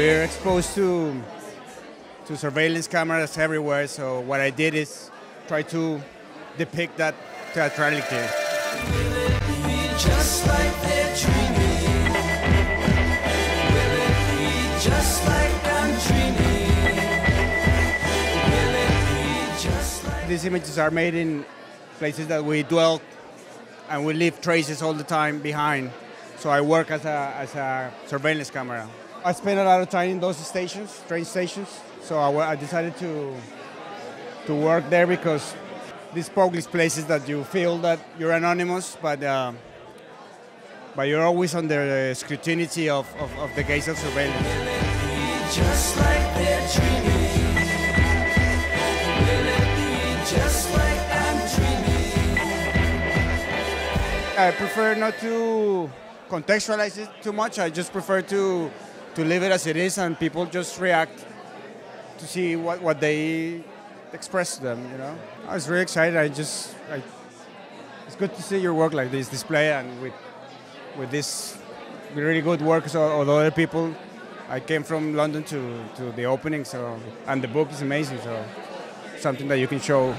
we're exposed to to surveillance cameras everywhere. So what I did is try to depict that theatrically. Just like they're dreaming. Will it be just like I'm dreaming? Will it be just like These images are made in places that we dwell and we leave traces all the time behind. So I work as a, as a surveillance camera. I spend a lot of time in those stations, train stations. So I, I decided to to work there because these public places that you feel that you're anonymous, but uh, but you're always under the scrutiny of, of, of the gaze of surveillance. just like they're dreaming? Will it be just like I'm dreaming? I prefer not to contextualize it too much. I just prefer to to leave it as it is, and people just react to see what, what they express to them. You know, I was really excited. I just, I, it's good to see your work like this display and with with this really good work. So, although other people, I came from London to to the opening, so and the book is amazing. So, something that you can show